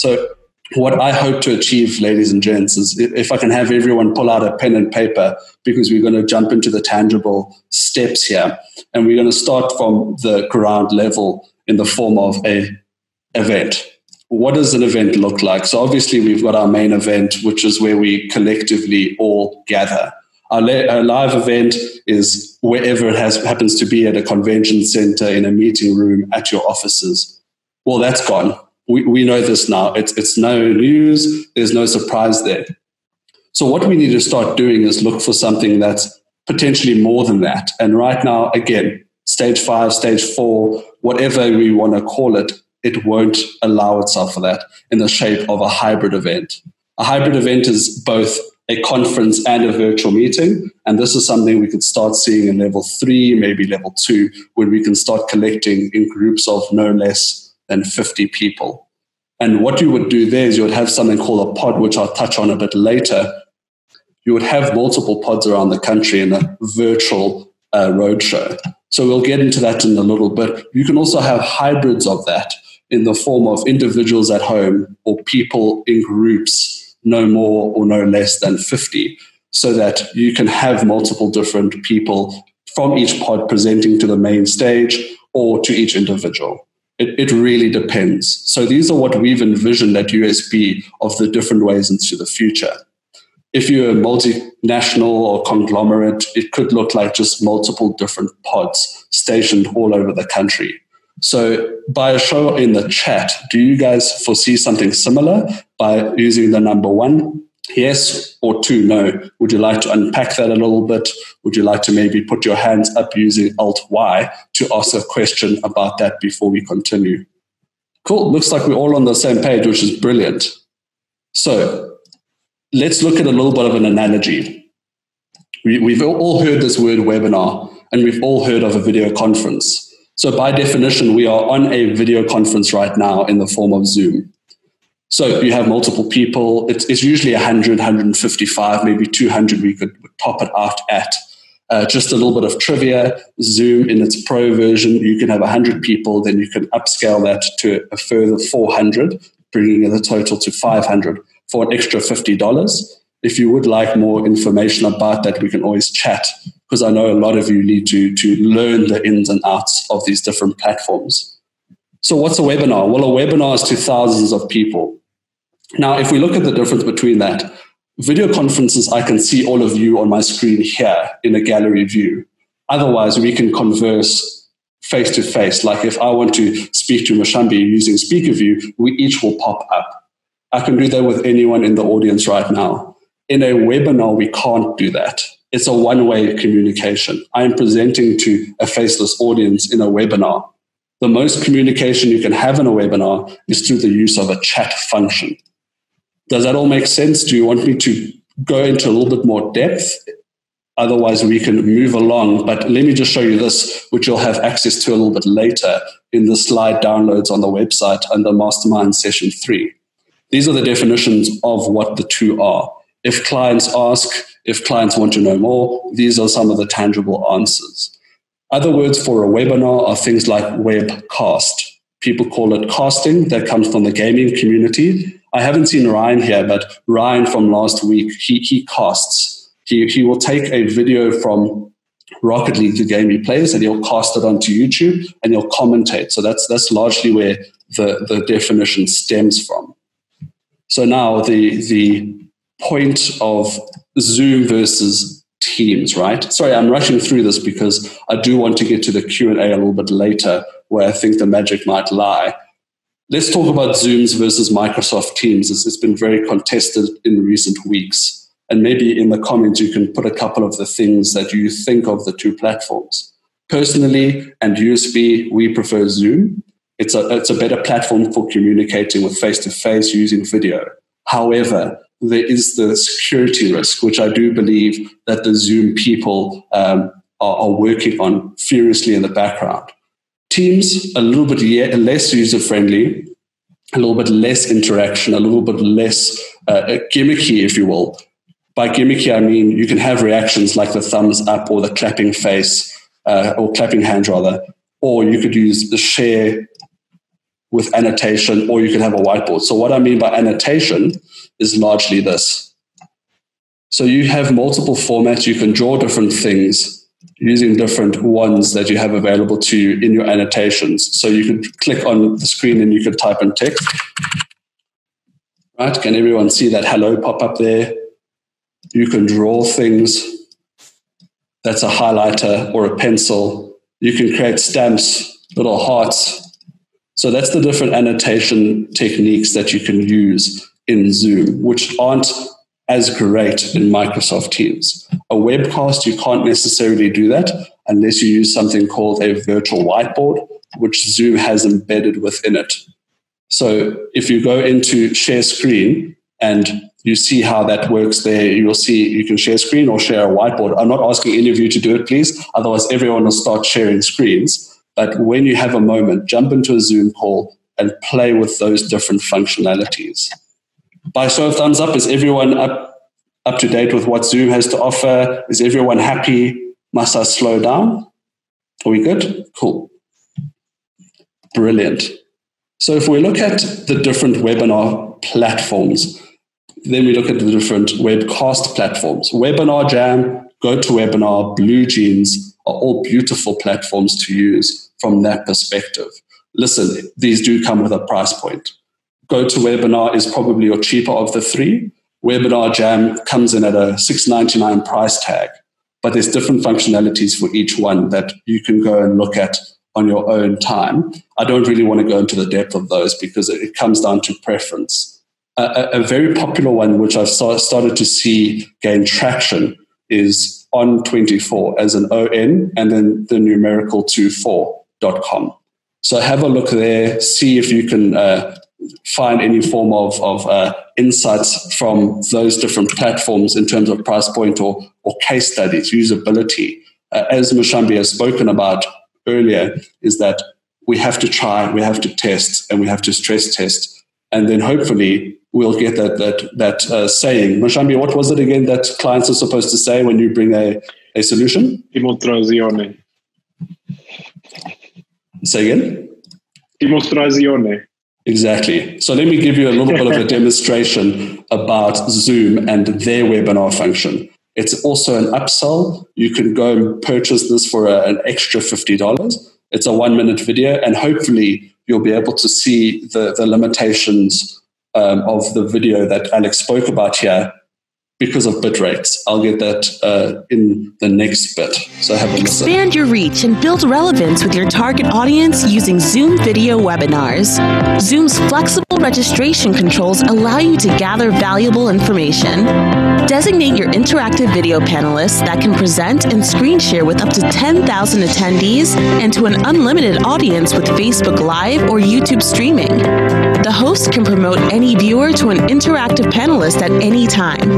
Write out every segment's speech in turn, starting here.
So what I hope to achieve, ladies and gents, is if I can have everyone pull out a pen and paper, because we're going to jump into the tangible steps here, and we're going to start from the ground level in the form of a event. What does an event look like? So obviously we've got our main event, which is where we collectively all gather. Our, our live event is wherever it has happens to be at a convention center, in a meeting room, at your offices. Well, that's gone we, we know this now. It's, it's no news. There's no surprise there. So what we need to start doing is look for something that's potentially more than that. And right now, again, stage five, stage four, whatever we want to call it, it won't allow itself for that in the shape of a hybrid event. A hybrid event is both a conference and a virtual meeting. And this is something we could start seeing in level three, maybe level two, when we can start collecting in groups of no less than 50 people. And what you would do there is you would have something called a pod, which I'll touch on a bit later. You would have multiple pods around the country in a virtual uh, roadshow. So we'll get into that in a little bit. You can also have hybrids of that in the form of individuals at home or people in groups, no more or no less than 50, so that you can have multiple different people from each pod presenting to the main stage or to each individual. It, it really depends. So these are what we've envisioned at USB of the different ways into the future. If you're a multinational or conglomerate, it could look like just multiple different pods stationed all over the country. So, by a show in the chat, do you guys foresee something similar by using the number one? Yes or two, no. Would you like to unpack that a little bit? Would you like to maybe put your hands up using Alt Y to ask a question about that before we continue? Cool. Looks like we're all on the same page, which is brilliant. So let's look at a little bit of an analogy. We, we've all heard this word webinar, and we've all heard of a video conference. So, by definition, we are on a video conference right now in the form of Zoom. So you have multiple people. It's, it's usually 100, 155, maybe 200 we could top it out at. Uh, just a little bit of trivia. Zoom in its pro version, you can have 100 people, then you can upscale that to a further 400, bringing the total to 500 for an extra $50. If you would like more information about that, we can always chat because I know a lot of you need to, to learn the ins and outs of these different platforms. So, what's a webinar? Well, a webinar is to thousands of people. Now, if we look at the difference between that, video conferences, I can see all of you on my screen here in a gallery view. Otherwise, we can converse face to face. Like if I want to speak to Mashambi using speaker view, we each will pop up. I can do that with anyone in the audience right now. In a webinar, we can't do that. It's a one way communication. I am presenting to a faceless audience in a webinar. The most communication you can have in a webinar is through the use of a chat function. Does that all make sense? Do you want me to go into a little bit more depth? Otherwise, we can move along. But let me just show you this, which you'll have access to a little bit later in the slide downloads on the website under Mastermind Session 3. These are the definitions of what the two are. If clients ask, if clients want to know more, these are some of the tangible answers. Other words for a webinar are things like webcast. People call it casting. That comes from the gaming community. I haven't seen Ryan here, but Ryan from last week, he, he casts. He, he will take a video from Rocket League, the game he plays, and he'll cast it onto YouTube and he'll commentate. So that's that's largely where the, the definition stems from. So now the the point of Zoom versus Teams, right? Sorry, I'm rushing through this because I do want to get to the Q and A a little bit later, where I think the magic might lie. Let's talk about Zooms versus Microsoft Teams. It's, been very contested in recent weeks. And maybe in the comments, you can put a couple of the things that you think of the two platforms. Personally and USB, we prefer Zoom. It's a, it's a better platform for communicating with face to face using video. However, there is the security risk, which I do believe that the Zoom people um, are, are working on furiously in the background. Teams a little bit less user friendly, a little bit less interaction, a little bit less uh, gimmicky, if you will. By gimmicky, I mean you can have reactions like the thumbs up or the clapping face uh, or clapping hand, rather, or you could use the share with annotation, or you can have a whiteboard. So, what I mean by annotation is largely this. So, you have multiple formats, you can draw different things using different ones that you have available to you in your annotations. So, you could click on the screen and you could type in text. Right? Can everyone see that hello pop up there? You can draw things. That's a highlighter or a pencil. You can create stamps, little hearts, so that's the different annotation techniques that you can use in Zoom, which aren't as great in Microsoft Teams. A webcast, you can't necessarily do that unless you use something called a virtual whiteboard, which Zoom has embedded within it. So if you go into share screen and you see how that works there, you'll see you can share screen or share a whiteboard. I'm not asking any of you to do it, please. Otherwise, everyone will start sharing screens. But when you have a moment, jump into a Zoom call and play with those different functionalities. By show of thumbs up, is everyone up, up to date with what Zoom has to offer? Is everyone happy? Must I slow down? Are we good? Cool. Brilliant. So if we look at the different webinar platforms, then we look at the different webcast platforms. Webinar Jam, GoToWebinar, BlueJeans are all beautiful platforms to use from that perspective. Listen, these do come with a price point. GoToWebinar is probably your cheaper of the three. Webinar Jam comes in at a $6.99 price tag, but there's different functionalities for each one that you can go and look at on your own time. I don't really want to go into the depth of those because it comes down to preference. A, a very popular one, which I've started to see gain traction, is on24 as an ON and then the numerical 24 com. So have a look there, see if you can uh, find any form of, of uh, insights from those different platforms in terms of price point or, or case studies, usability. Uh, as Mashambi has spoken about earlier, is that we have to try, we have to test, and we have to stress test. And then hopefully we'll get that that that uh, saying. Mashambi, what was it again that clients are supposed to say when you bring a, a solution? Dimostrazione. Say again? Dimostrazione. Exactly. So let me give you a little bit of a demonstration about Zoom and their webinar function. It's also an upsell. You can go and purchase this for a, an extra $50. It's a one minute video, and hopefully, you'll be able to see the, the limitations um, of the video that Alex spoke about here because of bit rates. I'll get that uh, in the next bit. So have a Expand your reach and build relevance with your target audience using Zoom video webinars. Zoom's flexible registration controls allow you to gather valuable information. Designate your interactive video panelists that can present and screen share with up to 10,000 attendees and to an unlimited audience with Facebook Live or YouTube streaming. The host can promote any viewer to an interactive panelist at any time.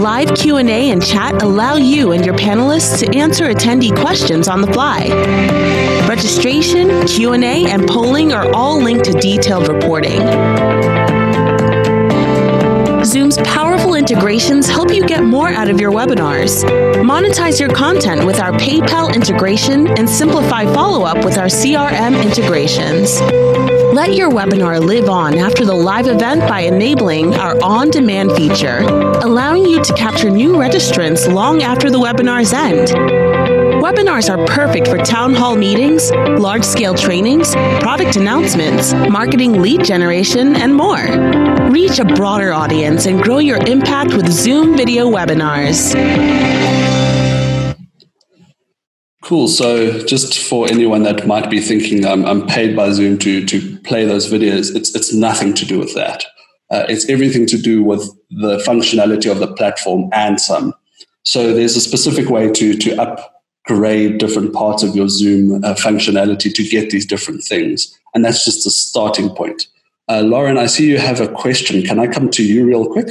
Live Q&A and chat allow you and your panelists to answer attendee questions on the fly. Registration, Q&A, and polling are all linked to detailed reporting. Zoom's powerful integrations help you get more out of your webinars. Monetize your content with our PayPal integration and simplify follow up with our CRM integrations. Let your webinar live on after the live event by enabling our on demand feature, allowing you to capture new registrants long after the webinar's end. Webinars are perfect for town hall meetings, large scale trainings, product announcements, marketing lead generation, and more. Reach a broader audience and grow your impact with Zoom video webinars. Cool. So, just for anyone that might be thinking, I'm, I'm paid by Zoom to to play those videos, it's it's nothing to do with that. Uh, it's everything to do with the functionality of the platform and some. So, there's a specific way to to upgrade different parts of your Zoom uh, functionality to get these different things, and that's just the starting point. Uh, Lauren, I see you have a question. Can I come to you real quick?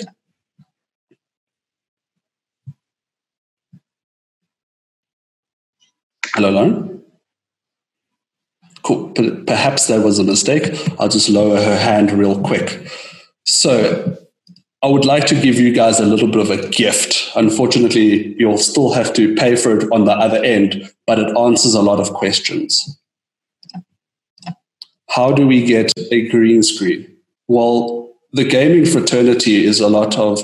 Hello, Lauren. Cool. Perhaps that was a mistake. I'll just lower her hand real quick. So, I would like to give you guys a little bit of a gift. Unfortunately, you'll still have to pay for it on the other end, but it answers a lot of questions. how do we get a green screen? Well, the gaming fraternity is a lot of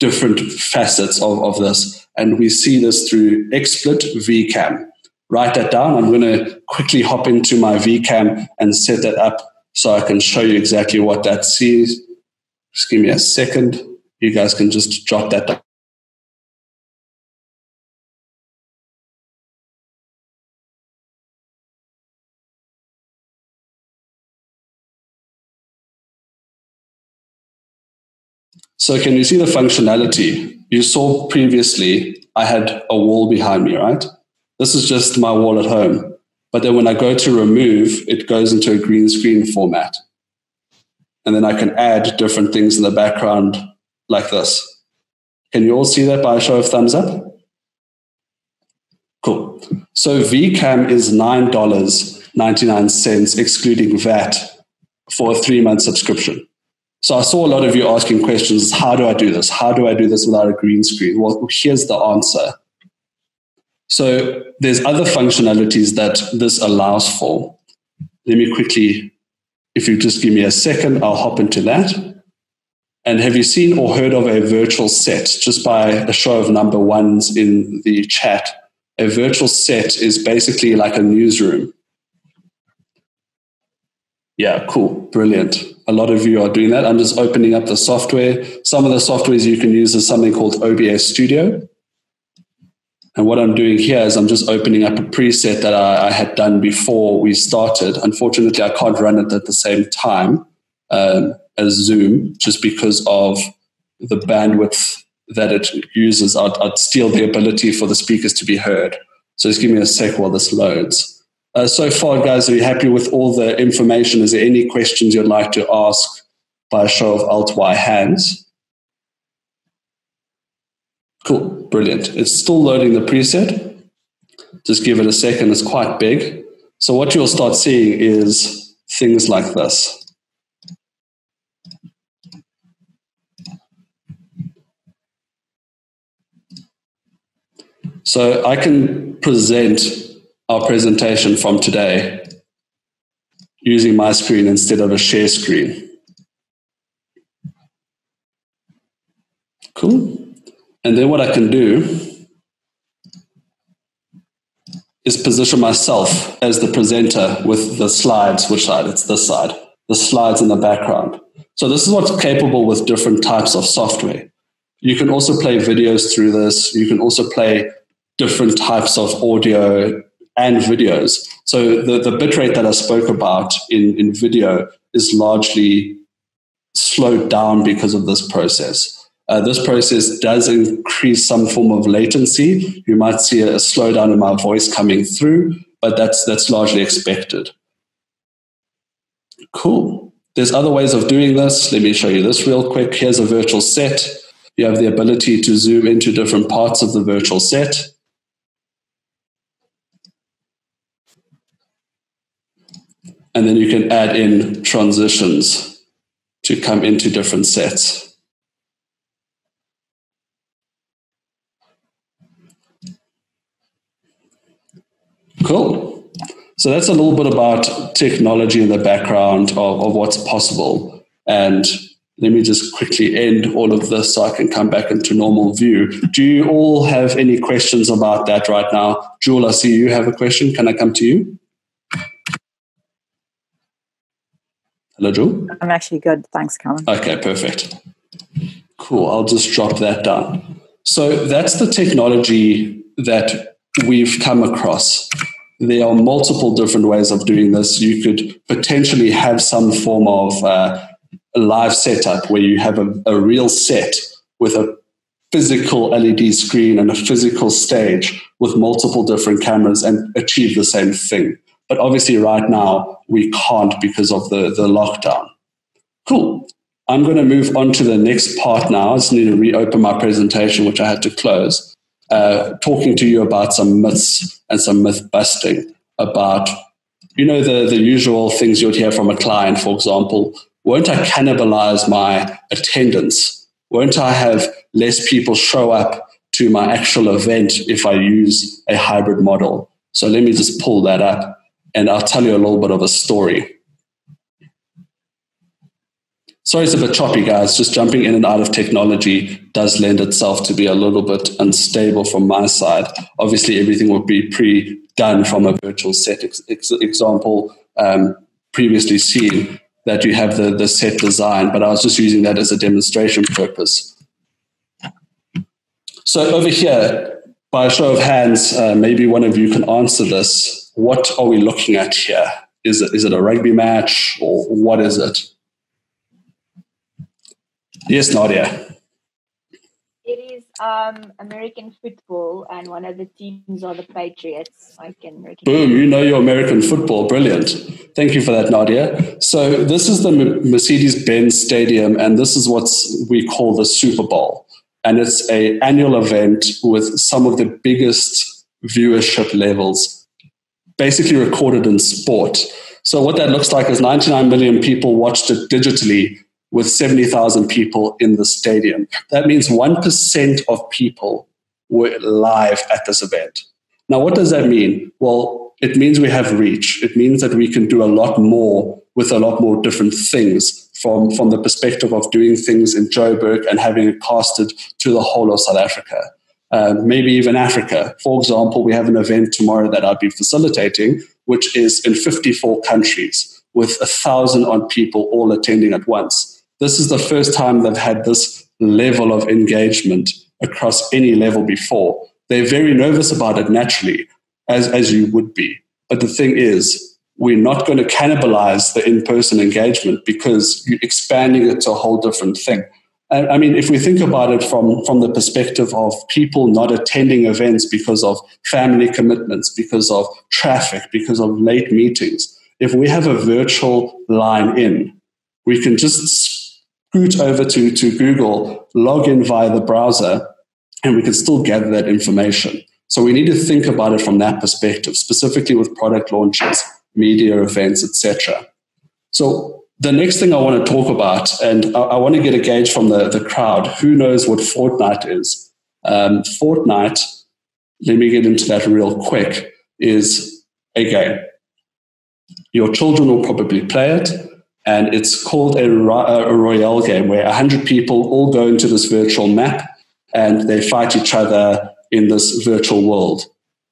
different facets of, of this. And we see this through XSplit VCAM. Write that down. I'm going to quickly hop into my VCAM and set that up so I can show you exactly what that sees. Just give me a second. You guys can just jot that down. So can you see the functionality? You saw previously I had a wall behind me, right? This is just my wall at home. But then when I go to remove, it goes into a green screen format. And then I can add different things in the background like this. Can you all see that by a show of thumbs up? Cool. So VCAM is $9.99 excluding VAT for a three month subscription. So I saw a lot of you asking questions how do I do this? How do I do this without a green screen? Well, here's the answer. So there's other functionalities that this allows for. Let me quickly, if you just give me a second, I'll hop into that. And have you seen or heard of a virtual set? Just by a show of number ones in the chat, a virtual set is basically like a newsroom. Yeah, cool, brilliant. A lot of you are doing that. I'm just opening up the software. Some of the softwares you can use is something called OBS Studio. And what I'm doing here is I'm just opening up a preset that I, I had done before we started. Unfortunately, I can't run it at the same time um, as Zoom just because of the bandwidth that it uses. I'd, I'd steal the ability for the speakers to be heard. So just give me a sec while this loads. Uh, so far, guys, are you happy with all the information? Is there any questions you'd like to ask by a show of Alt Y hands? Cool, brilliant. It's still loading the preset. Just give it a second, it's quite big. So, what you'll start seeing is things like this. So, I can present our presentation from today using my screen instead of a share screen. Cool. And then what I can do is position myself as the presenter with the slides. Which side? It's this side. The slides in the background. So this is what's capable with different types of software. You can also play videos through this. You can also play different types of audio and videos. So the, the bitrate that I spoke about in, in video is largely slowed down because of this process. Uh, this process does increase some form of latency. You might see a, a slowdown in my voice coming through, but that's that's largely expected. Cool. There's other ways of doing this. Let me show you this real quick. Here's a virtual set. You have the ability to zoom into different parts of the virtual set. And then you can add in transitions to come into different sets. Cool. So that's a little bit about technology in the background of, of what's possible. And let me just quickly end all of this so I can come back into normal view. Do you all have any questions about that right now? Jewel, I see you have a question. Can I come to you? Hello, Joe? I'm actually good. Thanks, Colin. Okay, perfect. Cool. I'll just drop that down. So that's the technology that we've come across. There are multiple different ways of doing this. You could potentially have some form of uh, live setup where you have a, a real set with a physical LED screen and a physical stage with multiple different cameras and achieve the same thing. But obviously, right now, we can't because of the, the lockdown. Cool. I'm going to move on to the next part now. I just need to reopen my presentation, which I had to close, uh, talking to you about some myths and some myth busting about, you know, the, the usual things you'd hear from a client, for example. Won't I cannibalize my attendance? Won't I have less people show up to my actual event if I use a hybrid model? So let me just pull that up and I'll tell you a little bit of a story. Sorry, it's a bit choppy, guys. Just jumping in and out of technology does lend itself to be a little bit unstable from my side. Obviously, everything would be pre done from a virtual set ex- ex- example um, previously seen that you have the, the set design, but I was just using that as a demonstration purpose. So over here, by a show of hands, uh, maybe one of you can answer this. What are we looking at here? Is it, is it a rugby match or what is it? Yes, Nadia. It is um, American football, and one of the teams are the Patriots. I can recognize. Boom, you know your American football. Brilliant. Thank you for that, Nadia. So, this is the Mercedes Benz Stadium, and this is what we call the Super Bowl. And it's a annual event with some of the biggest viewership levels, basically recorded in sport. So, what that looks like is 99 million people watched it digitally with 70,000 people in the stadium. That means 1% of people were live at this event. Now, what does that mean? Well, it means we have reach. It means that we can do a lot more with a lot more different things from, from the perspective of doing things in Joburg and having it casted to the whole of South Africa. Uh, maybe even Africa. For example, we have an event tomorrow that I'll be facilitating, which is in 54 countries with a thousand odd people all attending at once. This is the first time they've had this level of engagement across any level before. They're very nervous about it naturally, as, as you would be. But the thing is, we're not going to cannibalize the in person engagement because you're expanding it to a whole different thing. I mean, if we think about it from, from the perspective of people not attending events because of family commitments, because of traffic, because of late meetings, if we have a virtual line in, we can just scoot over to, to Google, log in via the browser, and we can still gather that information. So we need to think about it from that perspective, specifically with product launches, media events, etc. So the next thing I want to talk about, and I, I, want to get a gauge from the, the crowd, who knows what Fortnite is? Um, Fortnite, let me get into that real quick, is a game. Your children will probably play it and it's called a, a royale game where 100 people all go into this virtual map and they fight each other in this virtual world.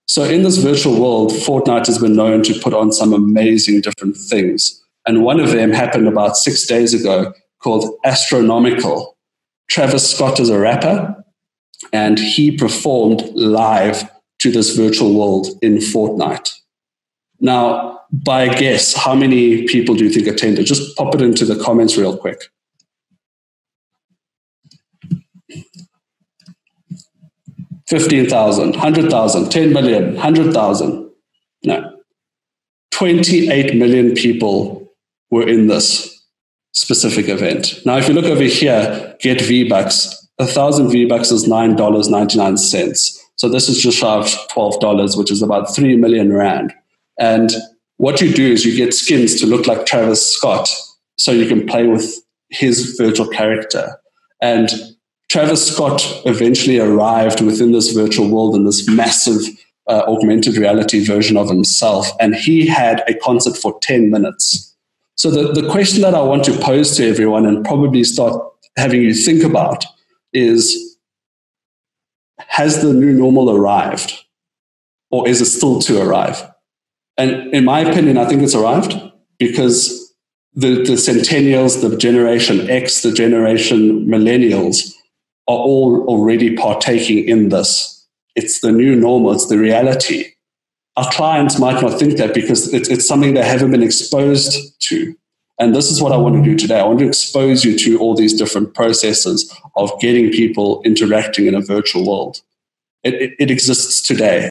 So, in this virtual world, Fortnite has been known to put on some amazing different things. And one of them happened about six days ago called Astronomical. Travis Scott is a rapper, and he performed live to this virtual world in Fortnite. Now, by guess, how many people do you think attended? Just pop it into the comments real quick. Fifteen thousand, hundred thousand, ten million, hundred thousand. No. 28 million people were in this specific event. Now, if you look over here, get V-Bucks. A thousand V-Bucks is $9.99. So this is just shy of $12, which is about 3 million Rand. And what you do is you get skins to look like Travis Scott so you can play with his virtual character. And Travis Scott eventually arrived within this virtual world in this massive uh, augmented reality version of himself. And he had a concert for 10 minutes. So, the, the question that I want to pose to everyone and probably start having you think about is Has the new normal arrived? Or is it still to arrive? And in my opinion, I think it's arrived because the, the centennials, the generation X, the generation millennials are all already partaking in this. It's the new normal, it's the reality. Our clients might not think that because it's, it's something they haven't been exposed to. And this is what I want to do today. I want to expose you to all these different processes of getting people interacting in a virtual world. It, it, it exists today.